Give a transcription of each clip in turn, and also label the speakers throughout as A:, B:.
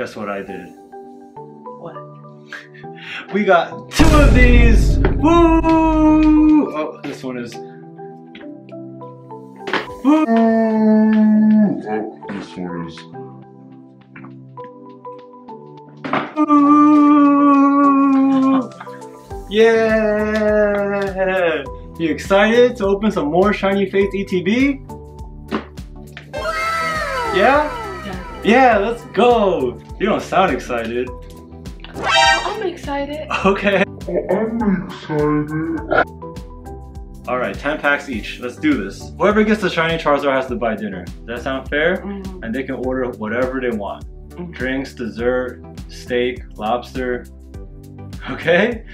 A: guess what I did?
B: What?
A: We got two of these! Woo! Oh, this one is. Woo!
C: Oh, this one is.
A: Woo! Yeah! You excited to open some more Shiny Fates ETB? Yeah?
B: Yeah.
A: Yeah, let's go! You don't sound excited.
B: I'm excited.
A: Okay.
C: I'm excited.
A: Alright, 10 packs each. Let's do this. Whoever gets the Shiny Charizard has to buy dinner. Does that sound fair?
B: Mm,
A: And they can order whatever they want.
B: Mhm.
A: Drinks, dessert, steak, lobster. Okay?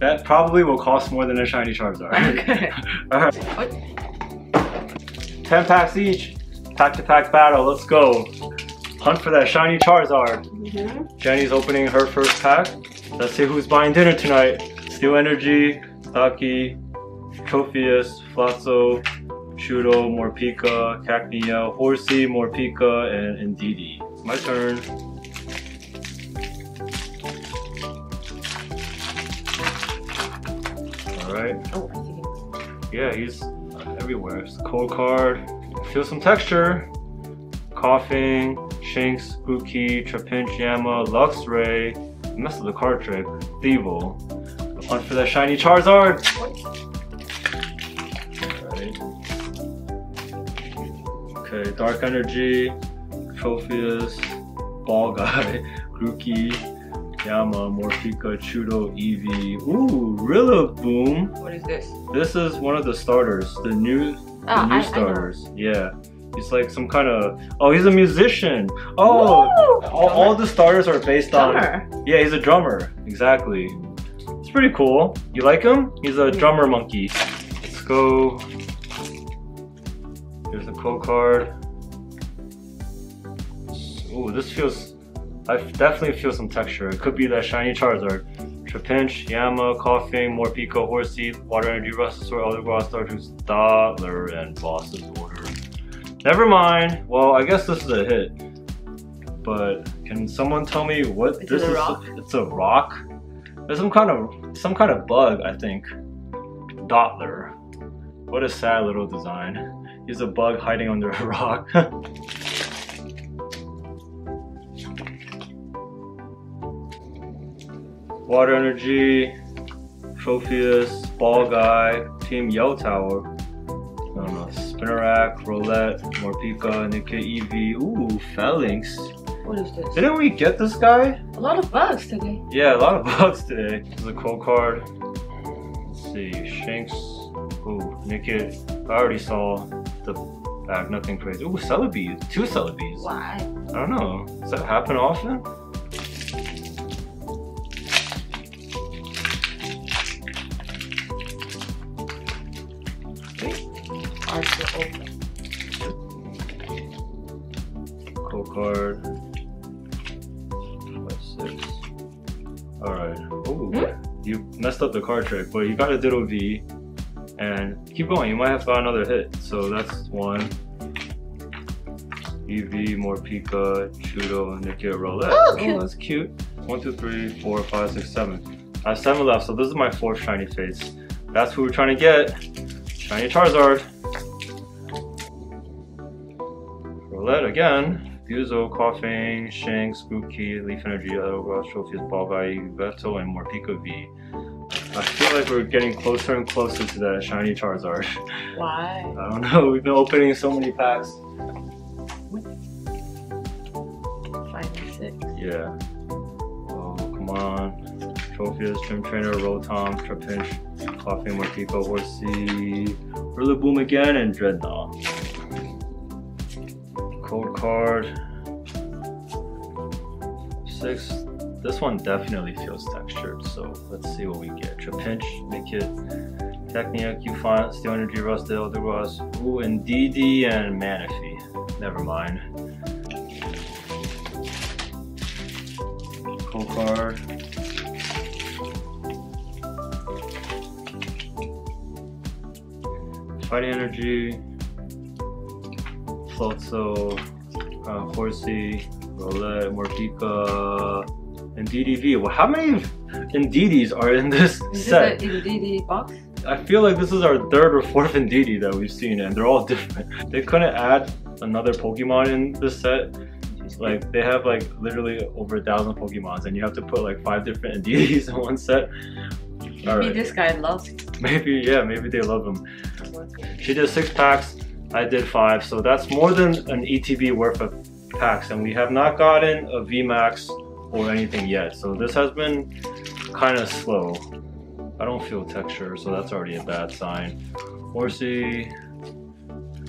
A: That probably will cost more than a Shiny Charizard.
B: Okay.
A: Alright.
B: What?
A: 10 packs each. Pack to pack battle. Let's go. Hunt for that Shiny Charizard.
B: Mhm.
A: Jenny's opening her first pack. Let's see who's buying dinner tonight. Steel Energy, Taki, Tropius, Flazzo, Shudo, Morpeko, Cacnea, Horsea, Morpeko, and Indeedee. My turn. Alright.
B: Oh.
A: Yeah, he's everywhere. It's a cold card. Feel some texture. Koffing, Shinx, Grookey, Trapinch, Yama, Luxray. Messed up the card trick. Thievul. Hunt for that shiny Charizard. Okay, Dark Energy, Tropius, Ball Guy, Grookey, Yama, Morpeko, Chudo, Eevee. Ooh, Rillaboom.
B: What is this?
A: This is one of the starters, the new, the
B: Ah,
A: new
B: I- I
A: starters. yeah, he's like some kind of. Oh, he's a musician. Oh, all, all the starters are based on. Yeah, he's a drummer. Exactly. It's pretty cool. You like him? He's a drummer monkey. Let's go. Here's a code card. Ooh, this feels. I definitely feel some texture. It could be that shiny Charizard. Trapinch, Yama, Koffing, Morpeko, Horsea, Water Energy, Rustosaur, Eldegoss, Starjuice, Dottler, and Boss's Order. Never mind. Well, I guess this is a hit. But can someone tell me what
B: Is
A: this
B: it a
A: is?
B: rock?
A: It's a rock. There's some kind of some kind of bug, I think. Dottler. What a sad little design. He's a bug hiding under a rock. Water Energy, Tropius, Ball Guy, Team Yell Tower, Spinarak, Roulette, Morpeko, Nickit Eevee, ooh, Phalanx.
B: What is this?
A: Didn't we get this guy?
B: A lot of bugs today.
A: Yeah, a lot of bugs today. This is a cool card. Let's see, Shanks. Ooh, Nickit. I already saw the back, nothing crazy. Ooh, Celebies. Two Celebies.
B: Why?
A: I don't know. Does that happen often?
B: Are open.
A: Cold card. Five, six. Alright. Ooh. Hmm? You messed up the card trick, but you got a Ditto V. And keep going, you might have got another hit. So that's one. Eevee, Morpeko, Chudo, Nickit, Roulette.
B: Oh, oh, cute.
A: that's cute. One, two, three, four, five, six, seven. I have seven left, so this is my fourth shiny face. That's who we're trying to get. Shiny Charizard. Roulette again. Fuso, Koffing, Shanks, Spooky, Leaf Energy, Elross, Tropius, Ball Guy, Veto, and Morpeko V. I feel like we're getting closer and closer to that shiny Charizard.
B: Why?
A: I don't know, we've been opening so many packs.
B: Five and six.
A: Yeah. Oh, come on. Tropius, Trim Trainer, Rotom, Trapinch, Koffing, Morpeko, Horsea, Rillaboom again, and Dreadnought. Code card. Six. This one definitely feels textured, so let's see what we get. Trapinch, Nickit, Technia, Qfont, Steel Energy, Rust, Eldegoss, ooh, and DD and Manaphy. Never mind. Cold card. Fighting Energy, Floatzo, uh, Horsea, Roulette, Morpeko, and DDV. Well, how many Indeedees are in this
B: Is
A: set?
B: this an Indeedee box?
A: I feel like this is our third or fourth Indeedee that we've seen, and they're all different. They couldn't add another Pokemon in this set. Like they have like literally over a thousand Pokemons, and you have to put like five different Indeedees in one set.
B: Maybe
A: Alright.
B: this guy loves it.
A: Maybe yeah, maybe they love him. She did six packs. I did five, so that's more than an ETB worth of packs, and we have not gotten a VMAX or anything yet. So this has been kind of slow. I don't feel texture, so that's already a bad sign. Horsea,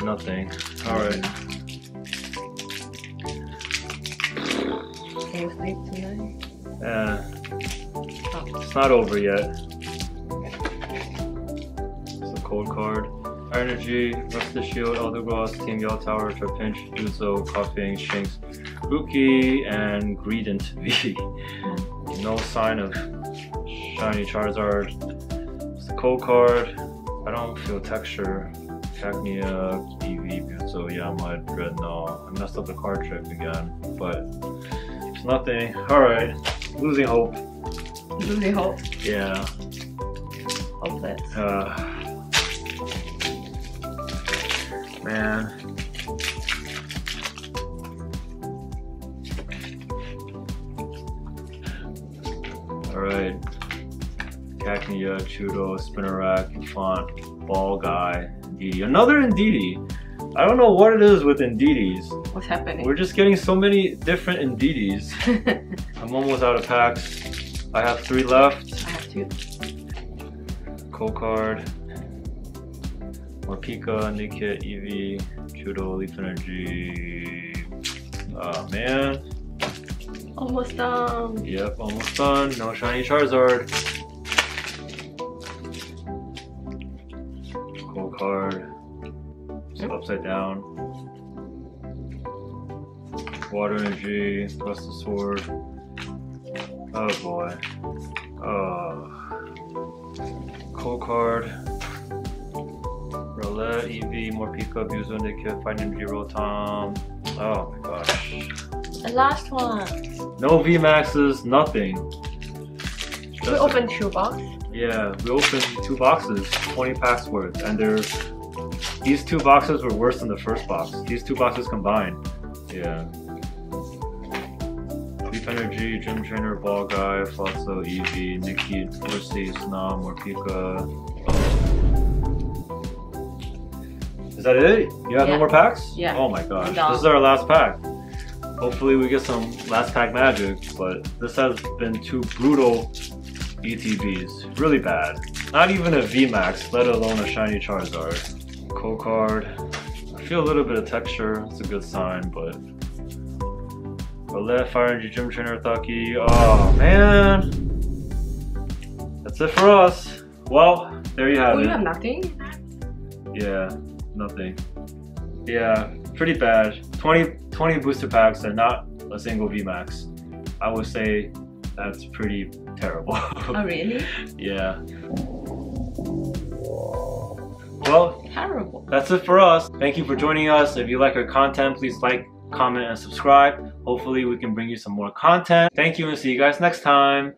A: nothing. All right.
B: Can you sleep tonight?
A: Uh,
B: Oh.
A: it's not over yet. It's a cold card. Energy, Rusted Shield, Eldegoss, Team Yell Tower, Trapinch, Uzo, Koffing, Shinx, Buki, and Greedent V. no sign of Shiny Charizard. It's a cold card. I don't feel texture. Cacnea, Eevee, Buzo, Yama, Dreadnought. I messed up the card trick again, but it's nothing. Alright, losing hope.
B: Losing hope.
A: Yeah.
B: Hopeless.
A: Uh, man. Alright. Cacnea, uh, Chudo, Spinarak, Font, Ball Guy, Indeedee. Another Indeedee. I don't know what it is with Indeedees.
B: What's happening?
A: We're just getting so many different Indeedees. I'm almost out of packs. I have three left.
B: I have two.
A: Cold card. Morpeko, Nickit, Eevee, Chudo, Leaf Energy. Oh man.
B: Almost done.
A: Yep, almost done. No shiny Charizard. Cold card. Upside down. Water Energy, plus the sword. Oh boy. Ah. Oh. Cold card. Roulette, Eevee, Morpeko, Buzo, Nickit, Fight Energy, Rotom. Oh my gosh.
B: The last one.
A: No VMAXs, nothing.
B: We
A: Just-
B: opened two boxes.
A: yeah, we opened two boxes, 20 packs worth, and they're these two boxes were worse than the first box. These two boxes combined. Yeah. Leaf Energy, Gym Trainer, Ball Guy, Flosso, Eevee, Nikki, Horsea, Snom, Morpika. Is that it? You have
B: Yeah.
A: no more packs?
B: Yeah.
A: Oh my gosh. This is our last pack. Hopefully we get some last pack magic, but this has been two brutal ETBs. Really bad. Not even a VMAX, let alone a shiny Charizard. Cold card. I feel a little bit of texture. It's a good sign, but. Roulette, Fire Energy, Gym Trainer, Thwackey. Oh, man. That's it for us. Well, there you have
B: Oh,
A: it.
B: you have nothing?
A: Yeah, nothing. Yeah, pretty bad. 20, 20 booster packs and not a single VMAX. I would say that's pretty terrible.
B: Oh, really?
A: yeah. Well,
B: Terrible.
A: that's it for us. Thank you for joining us. If you like our content, please like, comment, and subscribe. Hopefully, we can bring you some more content. Thank you and see you guys next time.